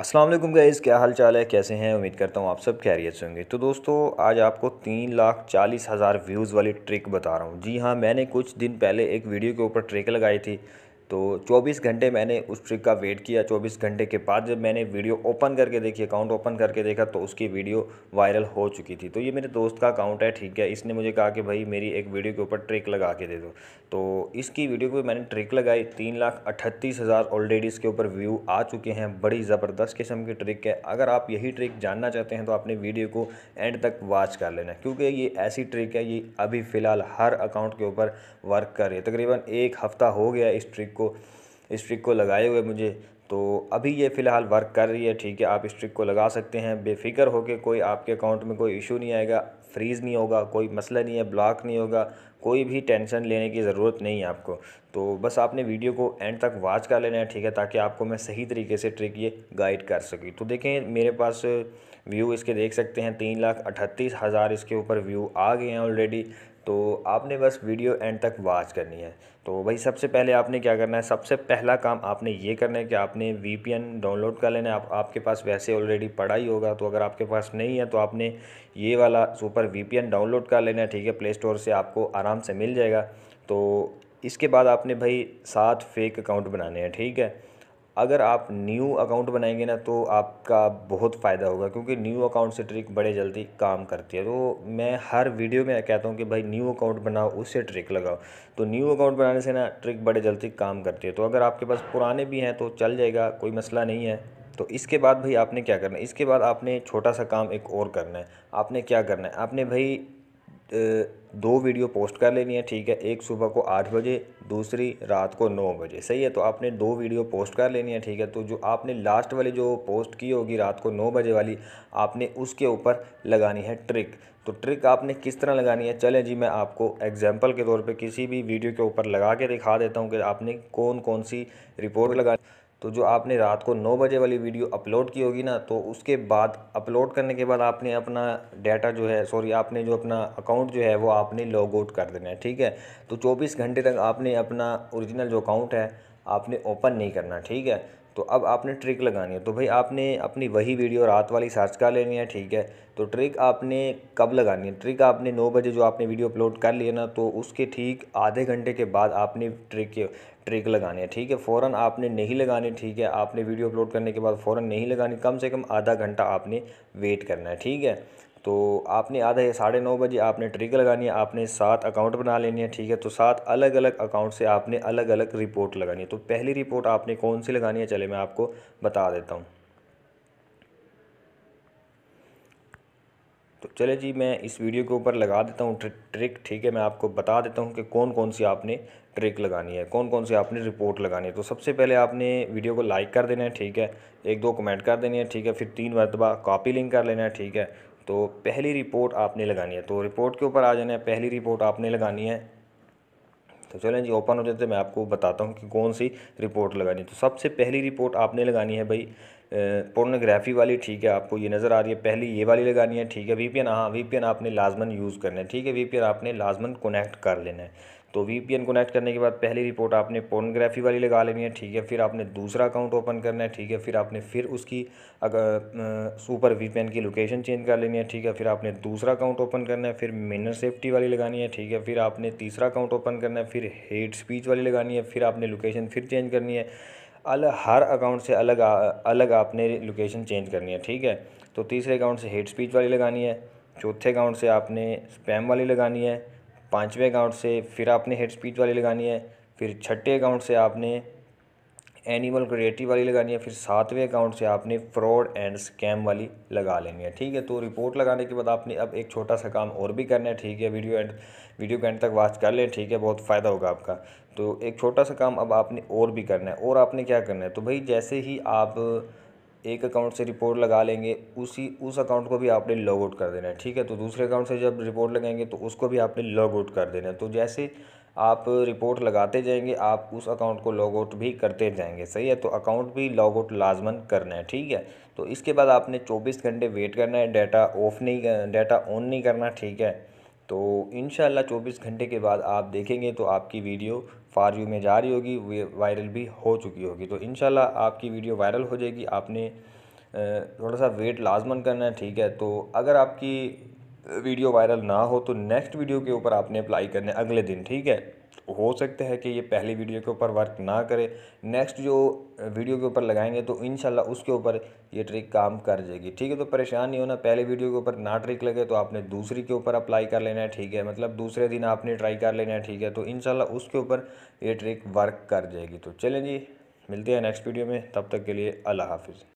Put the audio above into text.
अस्सलाम वालेकुम गाइज़ क्या हाल चाल है? कैसे हैं? उम्मीद करता हूँ आप सब कैरियर से होंगे। तो दोस्तों, आज आपको तीन लाख चालीस हज़ार व्यूज़ वाली ट्रिक बता रहा हूँ। जी हाँ मैंने कुछ दिन पहले एक वीडियो के ऊपर ट्रिक लगाई थी तो 24 घंटे मैंने उस ट्रिक का वेट किया। 24 घंटे के बाद जब मैंने वीडियो ओपन करके देखी, अकाउंट ओपन करके देखा तो उसकी वीडियो वायरल हो चुकी थी। तो ये मेरे दोस्त का अकाउंट है, ठीक है। इसने मुझे कहा कि भाई, मेरी एक वीडियो के ऊपर ट्रिक लगा के दे दो। तो इसकी वीडियो को मैंने ट्रिक लगाई। तीन लाख अट्ठतीस हज़ार ऑलरेडी इसके ऊपर व्यू आ चुके हैं। बड़ी ज़बरदस्त किस्म की ट्रिक है। अगर आप यही ट्रिक जानना चाहते हैं तो अपने वीडियो को एंड तक वॉच कर लेना, क्योंकि ये ऐसी ट्रिक है, ये अभी फ़िलहाल हर अकाउंट के ऊपर वर्क कर रही है। तकरीबन एक हफ़्ता हो गया इस ट्रिक को इस ट्रिक को लगाए हुए मुझे। तो अभी ये फ़िलहाल वर्क कर रही है, ठीक है, आप स्ट्रिक को लगा सकते हैं। बेफिक्र हो के कोई आपके अकाउंट में कोई इशू नहीं आएगा फ्रीज़ नहीं होगा, कोई मसला नहीं है ब्लॉक नहीं होगा, कोई भी टेंशन लेने की ज़रूरत नहीं है आपको। तो बस आपने वीडियो को एंड तक वॉच कर लेना है, ठीक है, ताकि आपको मैं सही तरीके से ट्रिक ये गाइड कर सकी। तो देखें, मेरे पास व्यू इसके देख सकते हैं, तीन लाख अठतीस हज़ार इसके ऊपर व्यू आ गए हैं ऑलरेडी तो आपने बस वीडियो एंड तक वॉच करनी है। तो भाई सबसे पहले आपने क्या करना है? सबसे पहला काम आपने ये करना है कि आपने वीपीएन डाउनलोड कर लेना है। आप, आपके पास वैसे ऑलरेडी पड़ा ही होगा तो अगर आपके पास नहीं है तो आपने ये वाला सुपर वीपीएन डाउनलोड कर लेना है ठीक है? प्ले स्टोर से आपको आराम से मिल जाएगा। तो इसके बाद आपने भाई सात फेक अकाउंट बनाने हैं ठीक है? अगर आप न्यू अकाउंट बनाएँगे ना तो आपका बहुत फ़ायदा होगा, क्योंकि न्यू अकाउंट से ट्रिक बड़े जल्दी काम करती है। तो मैं हर वीडियो में कहता हूँ कि भाई, न्यू अकाउंट बनाओ, उससे ट्रिक लगाओ। तो न्यू अकाउंट बनाने से ना, ट्रिक बड़े जल्दी काम करती है। तो अगर आपके पास पुराने भी हैं तो चल जाएगा, कोई मसला नहीं है। तो इसके बाद भाई, आपने क्या करना है? इसके बाद आपने छोटा सा काम एक और करना है। आपने क्या करना है? आपने भाई दो वीडियो पोस्ट कर लेनी है, ठीक है? एक सुबह को आठ बजे, दूसरी रात को नौ बजे। सही है? तो आपने दो वीडियो पोस्ट कर लेनी है, ठीक है? तो जो आपने लास्ट वाली जो पोस्ट की होगी रात को नौ बजे वाली, आपने उसके ऊपर लगानी है ट्रिक। तो ट्रिक आपने किस तरह लगानी है? चलें जी, मैं आपको एग्ज़ाम्पल के तौर पर किसी भी वीडियो के ऊपर लगा के दिखा देता हूँ कि आपने कौन कौन सी रिपोर्ट लगानी। तो जो आपने रात को नौ बजे वाली वीडियो अपलोड की होगी ना तो उसके बाद अपलोड करने के बाद आपने अपना डाटा जो है, सॉरी, आपने जो अपना अकाउंट जो है, वो आपने लॉग आउट कर देना है, ठीक है? तो 24 घंटे तक आपने अपना ओरिजिनल जो अकाउंट है, आपने ओपन नहीं करना, ठीक है? तो अब आपने ट्रिक लगानी है। तो भाई आपने अपनी वही वीडियो रात वाली सर्च कर लेनी है, ठीक है? तो ट्रिक आपने कब लगानी है? ट्रिक आपने नौ बजे जो आपने वीडियो अपलोड कर लिया ना तो उसके ठीक आधे घंटे के बाद आपने ट्रिक ट्रिक लगानी है, ठीक है? फ़ौर आपने नहीं लगानी, ठीक है? आपने वीडियो अपलोड करने के बाद फ़ौर नहीं लगानी, कम से कम आधा घंटा आपने वेट करना है, ठीक है? तो आपने आधा साढ़े नौ बजे आपने ट्रिक लगानी है, आपने सात अकाउंट बना लेनी है, ठीक है? तो सात अलग अलग अकाउंट से आपने अलग अलग रिपोर्ट लगानी है। तो पहली रिपोर्ट आपने कौन सी लगानी है? चले मैं आपको बता देता हूँ। तो चले जी, मैं इस वीडियो के ऊपर लगा देता हूँ ट्रिक, ठीक है? मैं आपको बता देता हूँ कि कौन कौन सी आपने ट्रिक लगानी है कौन कौन सी आपने रिपोर्ट लगानी है। तो सबसे पहले आपने वीडियो को लाइक कर देना है, ठीक है? एक दो कमेंट कर देनी है, ठीक है? फिर तीन मरतबा कॉपी लिंक कर लेना है, ठीक है? तो पहली रिपोर्ट आपने लगानी है। तो रिपोर्ट के ऊपर आ जाना है। पहली रिपोर्ट आपने लगानी है। तो चलें जी, ओपन हो जाते मैं आपको बताता हूँ कि कौन सी रिपोर्ट लगानी है। तो सबसे पहली रिपोर्ट आपने लगानी है भाई पोर्नोग्राफी वाली, ठीक है? आपको ये नज़र आ रही है। पहली ये वाली लगानी है, ठीक है? वी पी एन हाँ वी पी एन आपने लाजमन यूज़ करना है। ठीक है वी पी एन आपने लाजमन कनेक्ट कर लेना है। तो वी पी एन कनेक्ट करने के बाद पहली रिपोर्ट आपने पोर्नोग्राफी वाली लगा लेनी है, ठीक है? फिर आपने दूसरा अकाउंट ओपन करना है, ठीक है? फिर आपने फिर उसकी अगर सुपर वी पी एन की लोकेशन चेंज कर लेनी है, ठीक है? फिर आपने दूसरा अकाउंट ओपन करना है, फिर मिनर सेफ्टी वाली लगानी है, ठीक है? फिर आपने तीसरा अकाउंट ओपन करना है, फिर हेट स्पीच वाली लगानी है, फिर आपने लोकेशन फिर चेंज करनी है। अलग हर अकाउंट से अलग अलग आपने लोकेशन चेंज करनी है, ठीक है? तो तीसरे अकाउंट से हेड स्पीच वाली लगानी है, चौथे अकाउंट से आपने स्पैम वाली लगानी है पाँचवें अकाउंट से फिर आपने हेड स्पीच वाली लगानी है, फिर छठे अकाउंट से आपने एनिमल क्रिएटिव वाली लगानी है, फिर सातवें अकाउंट से आपने फ्रॉड एंड स्कैम वाली लगा लेनी है। ठीक है तो रिपोर्ट लगाने के बाद आपने अब एक छोटा सा काम और भी करना है। ठीक है वीडियो एंड वीडियो के एंड तक वॉच कर लें। ठीक है, बहुत फ़ायदा होगा आपका। तो एक छोटा सा काम अब आपने और भी करना है। और आपने क्या करना है? तो भाई जैसे ही आप एक अकाउंट से रिपोर्ट लगा लेंगे, उसी, उस अकाउंट को भी आपने लॉग आउट कर देना है, ठीक है? तो दूसरे अकाउंट से जब रिपोर्ट लगाएँगे तो उसको भी आपने लॉग आउट कर देना है। तो जैसे आप रिपोर्ट लगाते जाएँगे, आप उस अकाउंट को लॉग आउट भी करते जाएँगे, सही है? तो अकाउंट भी लॉग आउट लाजमन करना है, ठीक है? तो इसके बाद आपने 24 घंटे वेट करना है डाटा ऑफ़ नहीं डाटा ऑन नहीं करना, ठीक है? तो इन 24 घंटे के बाद आप देखेंगे तो आपकी वीडियो फार यू में जा रही होगी वायरल भी हो चुकी होगी। तो इन आपकी वीडियो वायरल हो जाएगी। आपने थोड़ा सा वेट लाजमन करना है, ठीक है? तो अगर आपकी वीडियो वायरल ना हो तो नेक्स्ट वीडियो के ऊपर आपने अप्लाई करना है अगले दिन, ठीक है? हो सकता है कि ये पहली वीडियो के ऊपर वर्क ना करे। नेक्स्ट जो वीडियो के ऊपर लगाएँगे तो इन उसके ऊपर ये ट्रिक काम कर जाएगी। ठीक है तो परेशान नहीं होना। पहले वीडियो के ऊपर ना ट्रिक लगे तो आपने दूसरी के ऊपर अप्लाई कर लेना है, ठीक है। मतलब दूसरे दिन आपने ट्राई कर लेना है, ठीक है। तो इन उसके ऊपर ये ट्रिक वर्क कर जाएगी। तो चलें जी, मिलते हैं नेक्स्ट वीडियो में। तब तक के लिए अल्लाह हाफिज़।